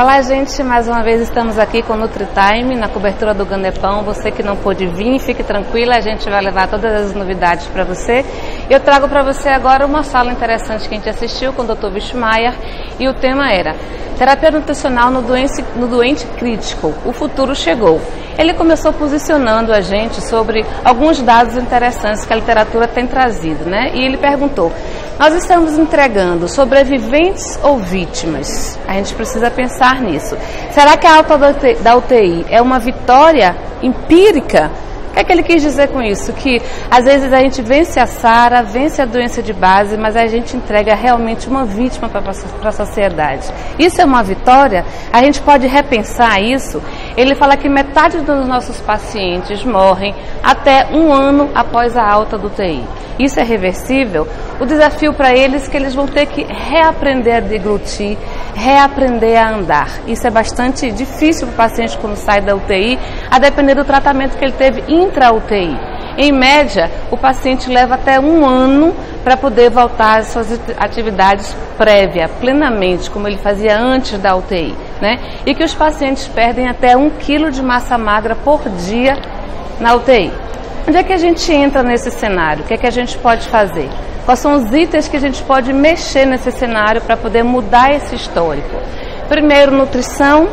Olá, gente. Mais uma vez estamos aqui com o NutriTime na cobertura do Ganepão. Você que não pôde vir, fique tranquila. A gente vai levar todas as novidades para você. Eu trago para você agora uma sala interessante que a gente assistiu com o Dr. Wischmeier e o tema era Terapia Nutricional no doente, no doente Crítico. O futuro chegou. Ele começou posicionando a gente sobre alguns dados interessantes que a literatura tem trazido, né? E ele perguntou: nós estamos entregando sobreviventes ou vítimas? A gente precisa pensar nisso. Será que a alta da UTI é uma vitória empírica? O que é que ele quis dizer com isso? Que às vezes a gente vence a SARA, vence a doença de base, mas a gente entrega realmente uma vítima para a sociedade. Isso é uma vitória? A gente pode repensar isso? Ele fala que metade dos nossos pacientes morrem até um ano após a alta do UTI. Isso é reversível? O desafio para eles é que eles vão ter que reaprender a deglutir, reaprender a andar. Isso é bastante difícil para o paciente quando sai da UTI, a depender do tratamento que ele teve intra-UTI. Em média, o paciente leva até um ano para poder voltar às suas atividades prévia, plenamente, como ele fazia antes da UTI. Né? E que os pacientes perdem até um quilo de massa magra por dia na UTI. Onde é que a gente entra nesse cenário? O que é que a gente pode fazer? Quais são os itens que a gente pode mexer nesse cenário para poder mudar esse histórico? Primeiro, nutrição.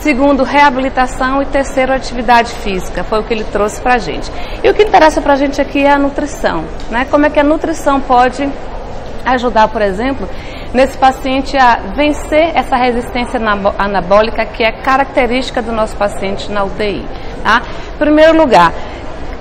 Segundo, reabilitação. E terceiro, atividade física. Foi o que ele trouxe para a gente. E o que interessa para a gente aqui é a nutrição. Né? Como é que a nutrição pode ajudar, por exemplo, nesse paciente a vencer essa resistência anabólica que é característica do nosso paciente na UTI. Tá? Primeiro lugar,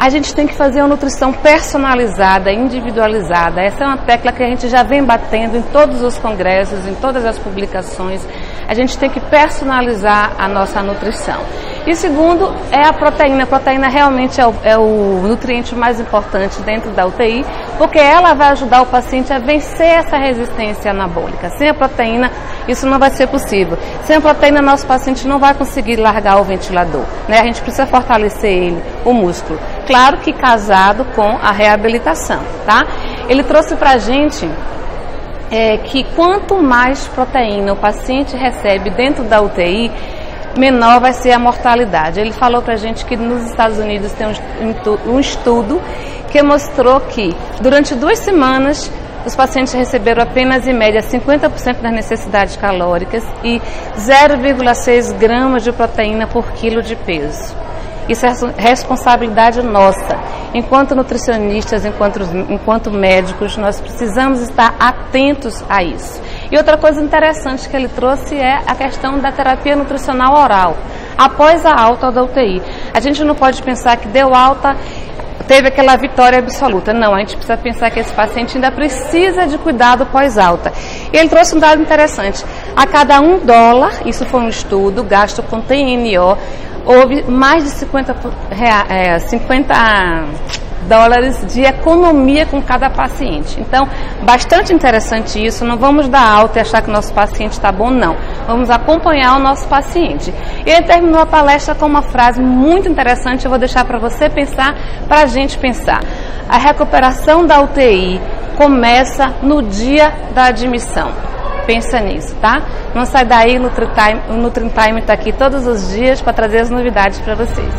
a gente tem que fazer uma nutrição personalizada, individualizada. Essa é uma tecla que a gente já vem batendo em todos os congressos, em todas as publicações. A gente tem que personalizar a nossa nutrição. E segundo, é a proteína. A proteína realmente é o, é o nutriente mais importante dentro da UTI, porque ela vai ajudar o paciente a vencer essa resistência anabólica. Sem a proteína, isso não vai ser possível. Sem a proteína, nosso paciente não vai conseguir largar o ventilador. Né? A gente precisa fortalecer ele, o músculo claro que casado com a reabilitação, tá? Ele trouxe para a gente é, que quanto mais proteína o paciente recebe dentro da UTI, menor vai ser a mortalidade. Ele falou para a gente que nos Estados Unidos tem um, estudo que mostrou que durante duas semanas os pacientes receberam apenas em média 50% das necessidades calóricas e 0,6 gramas de proteína por quilo de peso. Isso é responsabilidade nossa. Enquanto nutricionistas, enquanto, enquanto médicos, nós precisamos estar atentos a isso. E outra coisa interessante que ele trouxe é a questão da terapia nutricional oral, após a alta da UTI. A gente não pode pensar que deu alta teve aquela vitória absoluta. Não, a gente precisa pensar que esse paciente ainda precisa de cuidado pós-alta. E ele trouxe um dado interessante. A cada um dólar, isso foi um estudo, gasto com TNO, houve mais de 50, é, 50 dólares de economia com cada paciente. Então, bastante interessante isso. Não vamos dar alta e achar que o nosso paciente está bom, não. Vamos acompanhar o nosso paciente. E ele terminou a palestra com uma frase muito interessante. Eu vou deixar para você pensar, para a gente pensar. A recuperação da UTI começa no dia da admissão. Pensa nisso, tá? Não sai daí, o Nutritime está aqui todos os dias para trazer as novidades para vocês.